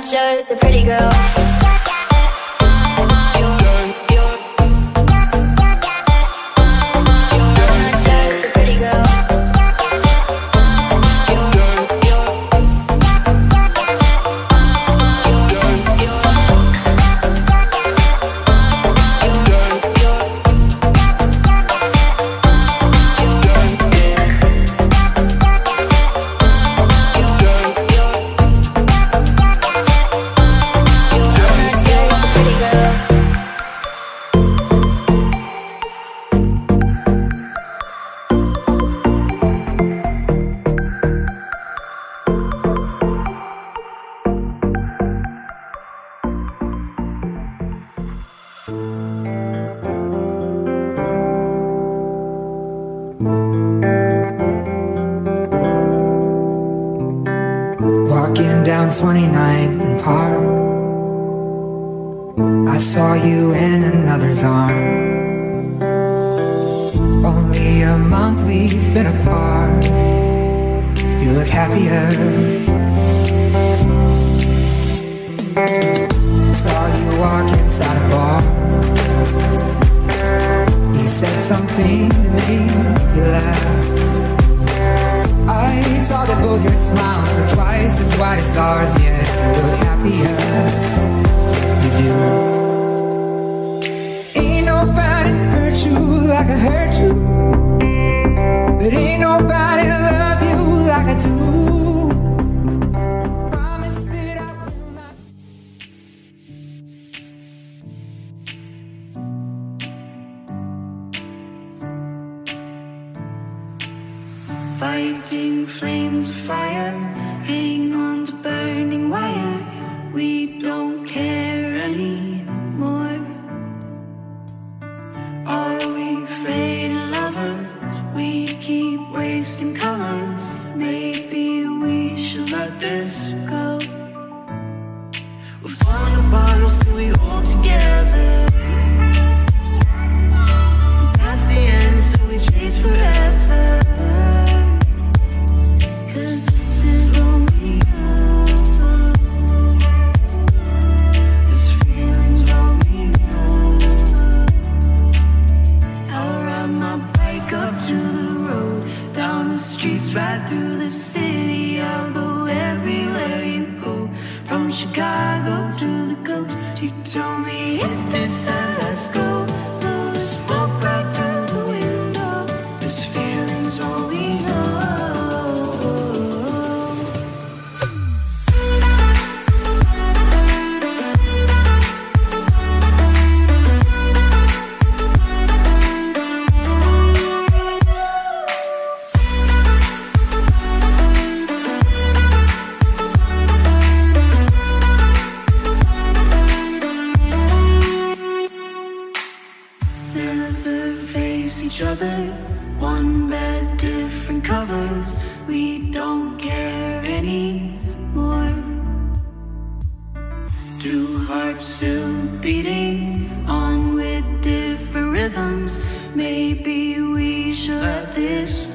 not just a pretty girl. 129th and Park. I saw you in another's arm Only a month we've been apart. You look happier. Saw you walk inside a bar. You said something to me, you laughed I saw that both your smiles were twice as wide as ours, yet you look happier. You do. Ain't nobody hurt you like I hurt you. But ain't nobody love you like I do. flames of fire. Chicago to the coast. You told me if this. Two hearts still beating on with different rhythms. Maybe we should let this